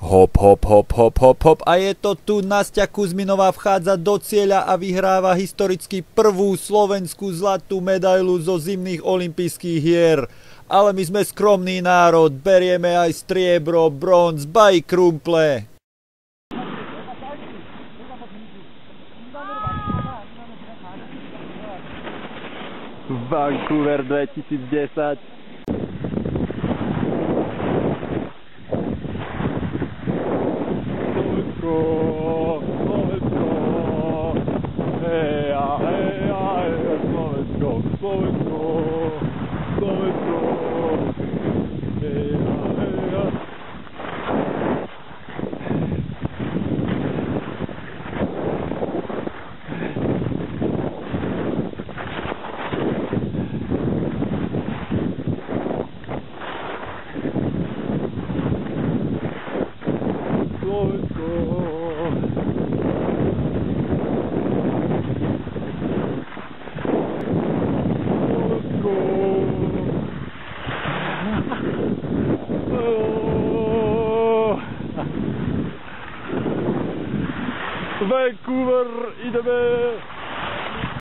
Hop, hop, hop, hop, hop, hop a je to tu Nastia Kuzminová vchádza do cieľa a vyhráva historicky prvú slovenskú zlatú medailu zo zimných olympijských hier. Ale my sme skromný národ, berieme aj striebro, bronz, baj krumple. Vancouver 2010 Slovensko, Slovensko, Slovensko, heja, heja. Slovensko. Vancouver, ideme!